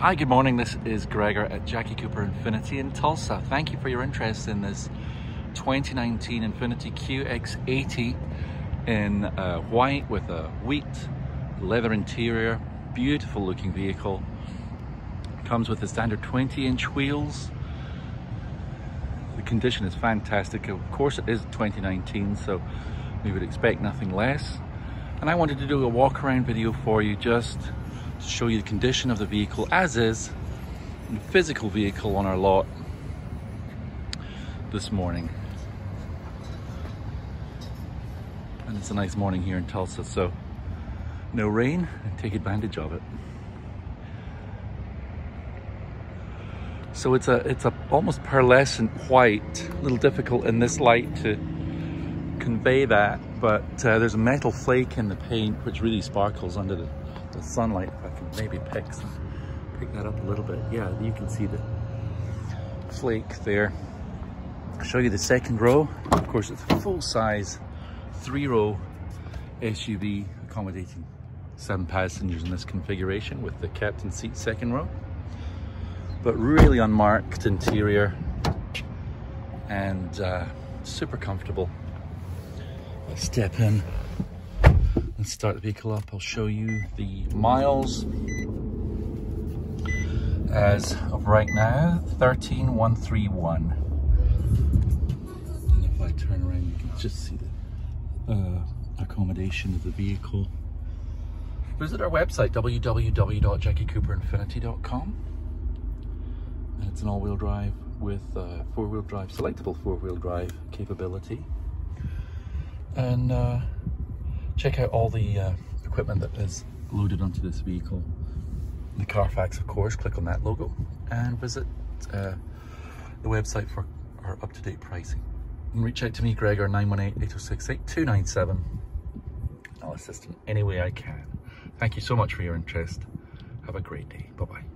Hi, good morning. This is Gregor at Jackie Cooper Infiniti in Tulsa. Thank you for your interest in this 2019 Infiniti QX80 in uh, white with a wheat leather interior. Beautiful looking vehicle. Comes with the standard 20 inch wheels. The condition is fantastic. Of course it is 2019, so we would expect nothing less. And I wanted to do a walk around video for you just to show you the condition of the vehicle as is the physical vehicle on our lot this morning. And it's a nice morning here in Tulsa so no rain and take advantage of it. So it's a it's a almost pearlescent white a little difficult in this light to convey that but uh, there's a metal flake in the paint which really sparkles under the the sunlight, if I can maybe pick some, pick that up a little bit. Yeah, you can see the flake there. I'll show you the second row. Of course, it's a full-size three-row SUV accommodating seven passengers in this configuration with the captain seat second row. But really unmarked interior and uh, super comfortable. step in Let's start the vehicle up. I'll show you the miles as of right now, 13131. And if I turn around, you can just see the uh, accommodation of the vehicle. Visit our website, www.jackiecooperinfiniti.com. And it's an all-wheel drive with uh, four-wheel drive, selectable four-wheel drive capability. And uh, check out all the uh, equipment that is loaded onto this vehicle. The Carfax, of course, click on that logo and visit uh, the website for our up-to-date pricing. And reach out to me, Gregor, 918-806-8297. I'll assist in any way I can. Thank you so much for your interest. Have a great day. Bye-bye.